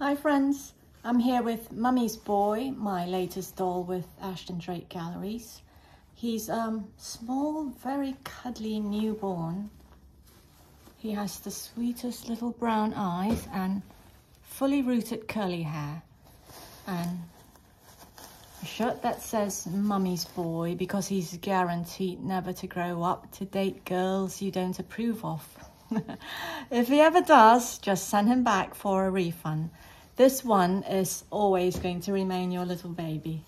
Hi friends, I'm here with Mummy's Boy, my latest doll with Ashton Drake Galleries. He's um small, very cuddly newborn. He has the sweetest little brown eyes and fully rooted curly hair. And a shirt that says Mummy's Boy because he's guaranteed never to grow up to date girls you don't approve of. if he ever does, just send him back for a refund. This one is always going to remain your little baby.